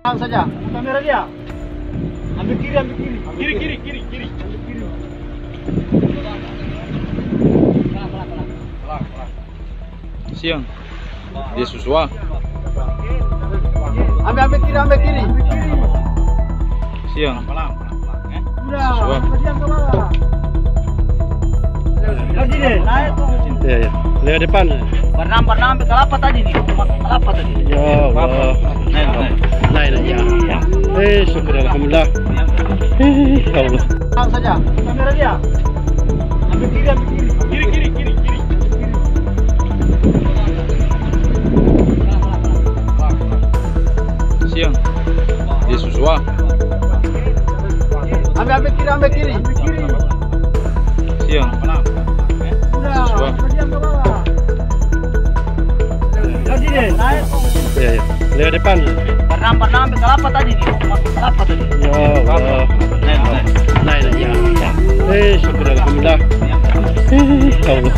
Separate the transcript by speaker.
Speaker 1: Langsung saja. Kamera dia. Ambil kiri, ambil kiri.
Speaker 2: Kiri, kiri, kiri, kiri.
Speaker 1: Ambil kiri.
Speaker 2: Siang. Dia susua.
Speaker 1: Ambil ambil kiri, ambil kiri.
Speaker 2: Siang.
Speaker 1: Sudah.
Speaker 2: Sesuai.
Speaker 1: Diam ke bawah. Kau sini, naik tuh.
Speaker 3: Ya, ya. Lewat depan.
Speaker 1: Berenam, berenam, ambil kelapa tadi nih. Kelapa tadi.
Speaker 3: Ya Allah. Eh, syukur alhamdulillah. Eh, Allah.
Speaker 1: Langsung saja. Kamera dia. Ambil kiri, ambil kiri.
Speaker 2: Kiri, kiri, kiri, kiri. Siang. Dia susua.
Speaker 1: Ambil ambil kiri, ambil kiri.
Speaker 2: Siang.
Speaker 1: Bawah. Kau sini, naik tuh.
Speaker 3: Ya, ya. Lewat depan.
Speaker 1: Berenam, ambil kelapa tadi.
Speaker 3: Ya aja. Eh, syukur alhamdulillah. Eh, ya Allah.